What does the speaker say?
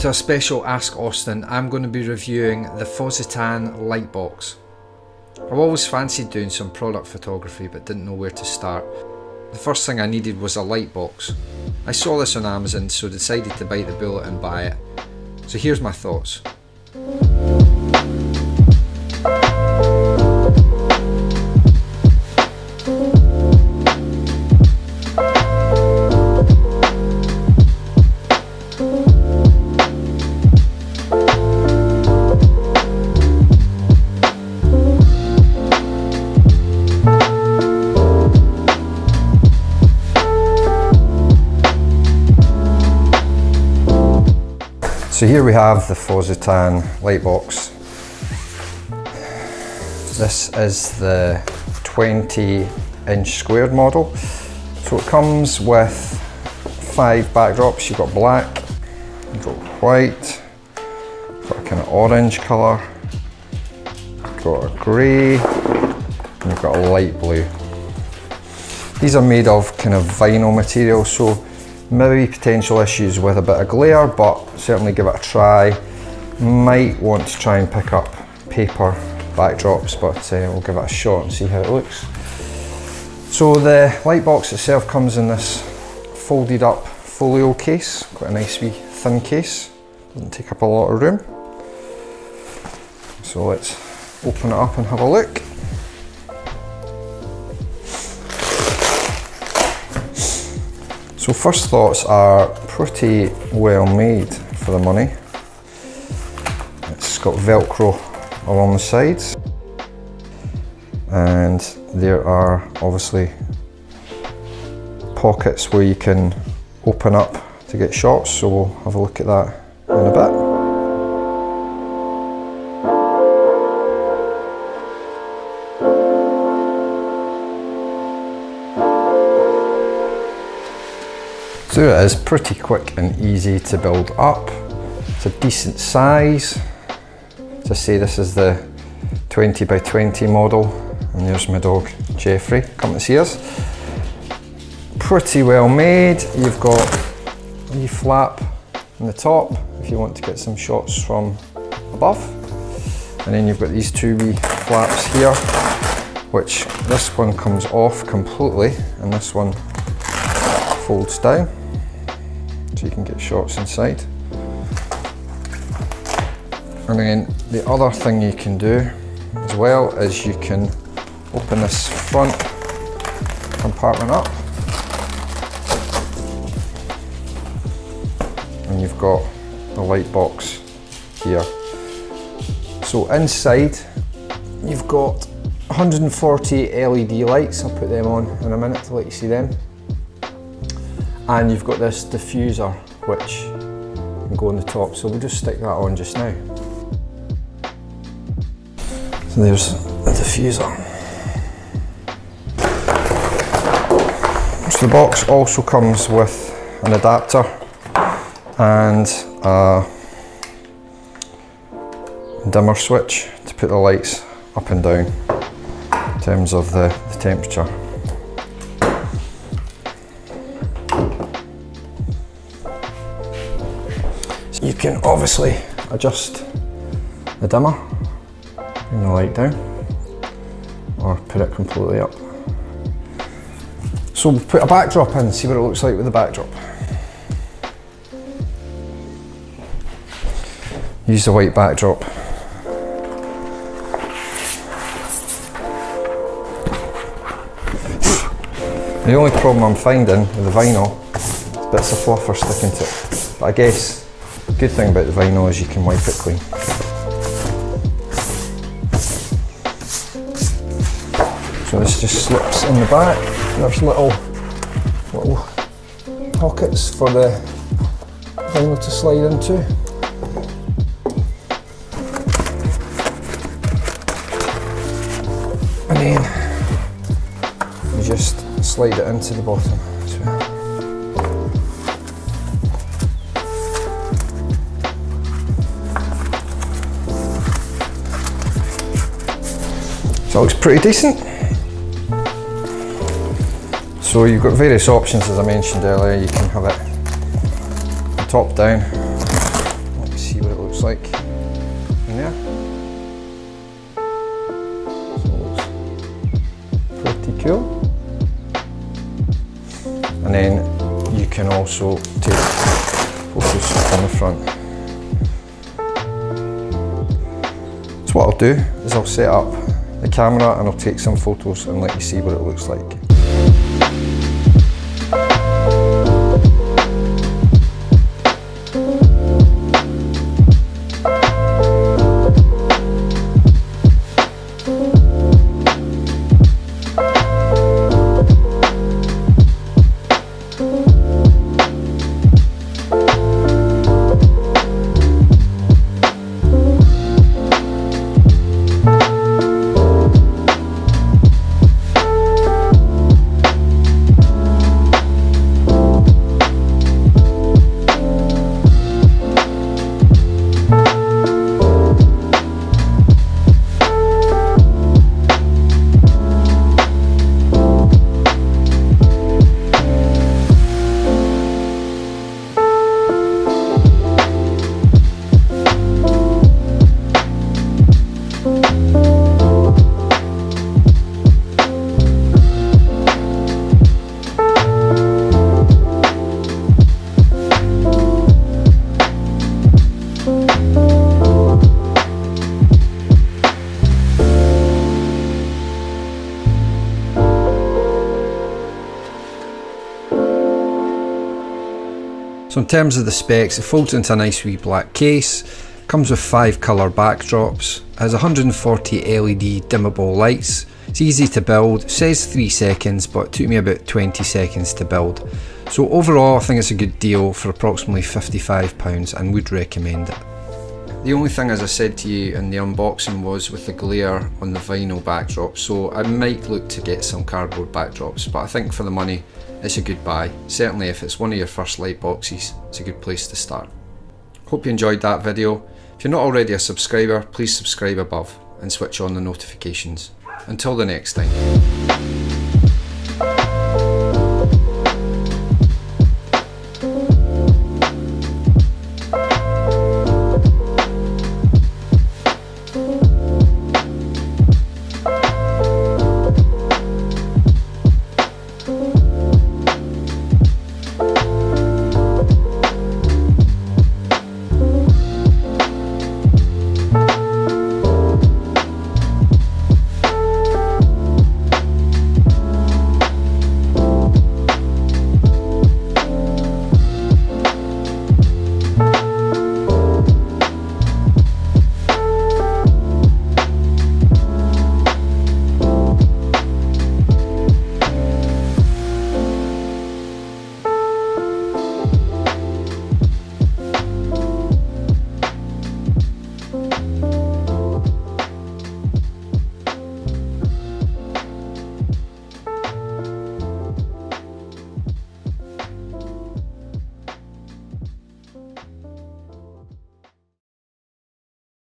to a special Ask Austin. I'm going to be reviewing the Fositan Lightbox. I've always fancied doing some product photography but didn't know where to start. The first thing I needed was a lightbox. I saw this on Amazon so decided to bite the bullet and buy it. So here's my thoughts. So here we have the Fositan Lightbox. This is the 20 inch squared model. So it comes with five backdrops. You've got black, you've got white, got a kind of orange colour, got a grey, and you've got a light blue. These are made of kind of vinyl material, so maybe potential issues with a bit of glare, but certainly give it a try. Might want to try and pick up paper backdrops, but uh, we'll give it a shot and see how it looks. So the light box itself comes in this folded up folio case, quite a nice wee thin case, doesn't take up a lot of room. So let's open it up and have a look. So first thoughts are pretty well made for the money. It's got Velcro along the sides and there are obviously pockets where you can open up to get shots so we'll have a look at that in a bit. So it is pretty quick and easy to build up. It's a decent size. To say this is the 20 by 20 model and there's my dog Jeffrey, come to see us. Pretty well made. You've got a flap on the top if you want to get some shots from above. And then you've got these two wee flaps here, which this one comes off completely and this one folds down so you can get shots inside. And then the other thing you can do as well is you can open this front compartment up and you've got the light box here. So inside you've got 140 LED lights, I'll put them on in a minute to let you see them and you've got this diffuser which can go on the top. So we'll just stick that on just now. So there's the diffuser. So the box also comes with an adapter and a dimmer switch to put the lights up and down in terms of the, the temperature can obviously adjust the dimmer, bring the light down, or put it completely up. So we'll put a backdrop in, and see what it looks like with the backdrop. Use the white backdrop. The only problem I'm finding with the vinyl is bits of fluff are sticking to it. But I guess Good thing about the vinyl is you can wipe it clean. So this just slips in the back. There's little little pockets for the vinyl to slide into. And then you just slide it into the bottom. Looks pretty decent. So you've got various options as I mentioned earlier. You can have it top down Let's see what it looks like in there. So pretty cool. And then you can also take photos on the front. So what I'll do is I'll set up camera and I'll take some photos and let you see what it looks like. So in terms of the specs, it folds into a nice wee black case, comes with five colour backdrops, has 140 LED dimmable lights, it's easy to build, says 3 seconds but took me about 20 seconds to build. So overall I think it's a good deal for approximately £55 and would recommend it. The only thing as I said to you in the unboxing was with the glare on the vinyl backdrop so I might look to get some cardboard backdrops but I think for the money it's a good buy. Certainly if it's one of your first light boxes, it's a good place to start. Hope you enjoyed that video. If you're not already a subscriber, please subscribe above and switch on the notifications. Until the next time.